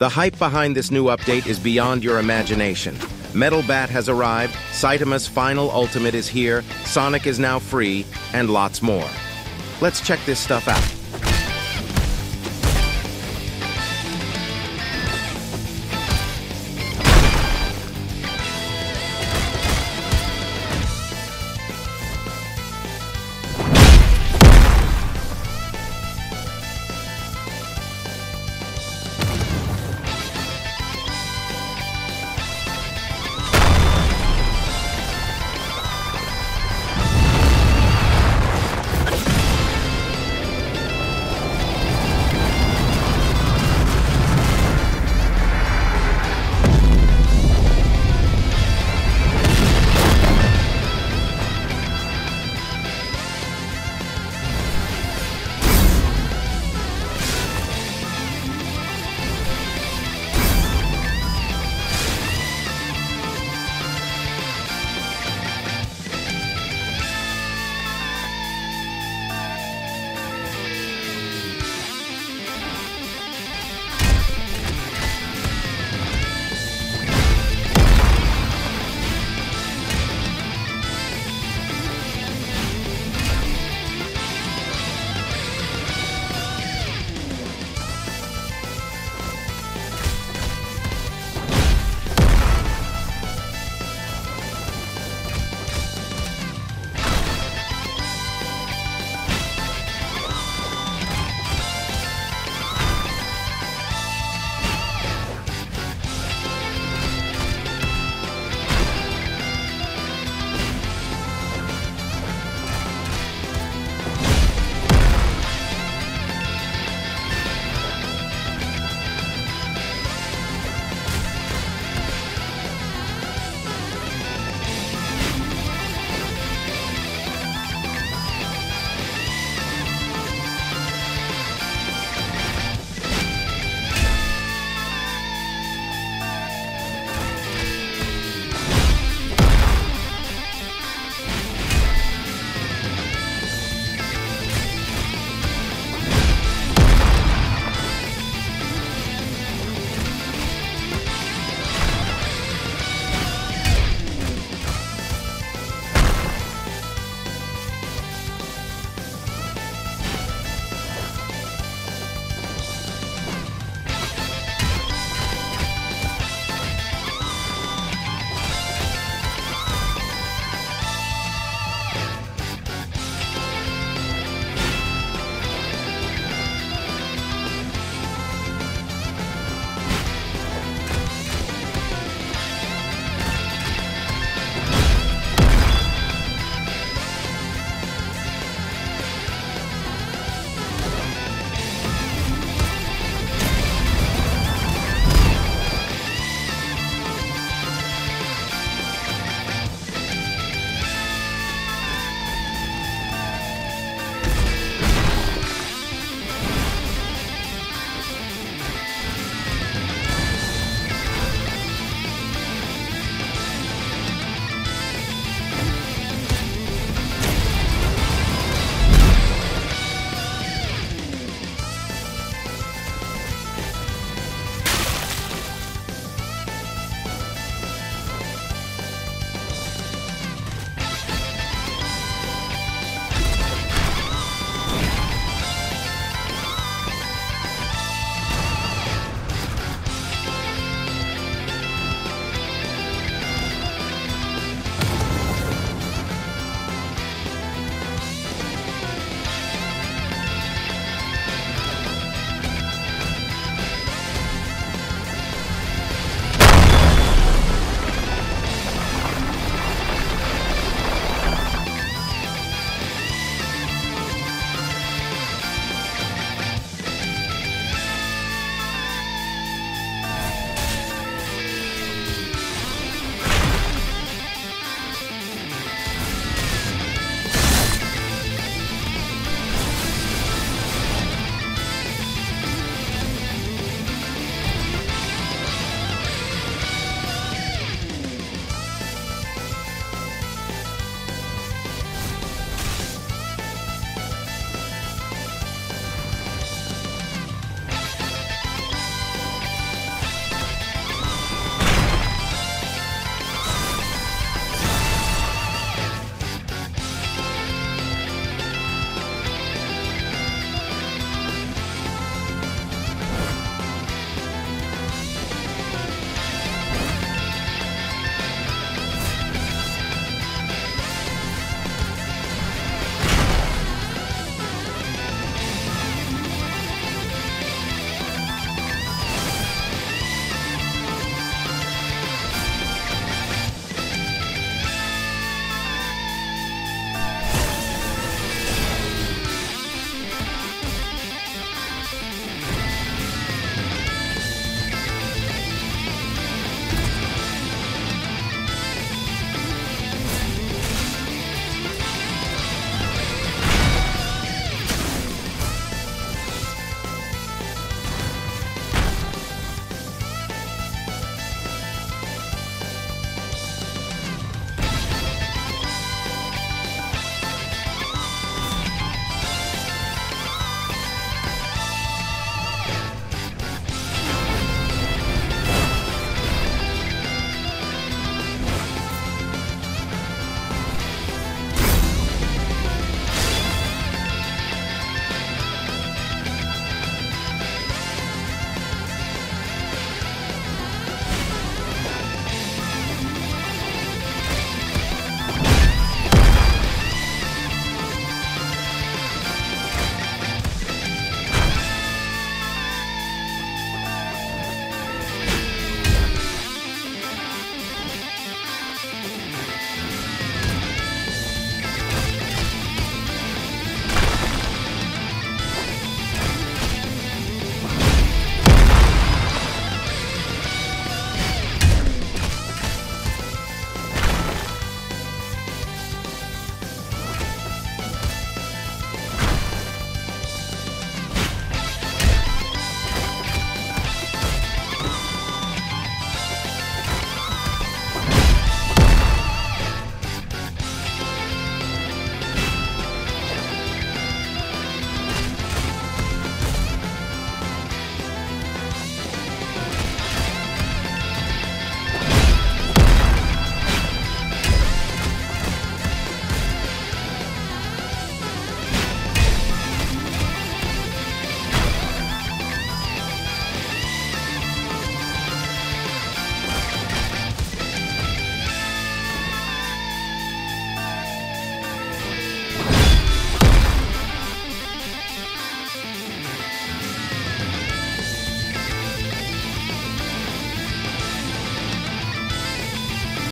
The hype behind this new update is beyond your imagination. Metal Bat has arrived, Saitama's final ultimate is here, Sonic is now free, and lots more. Let's check this stuff out.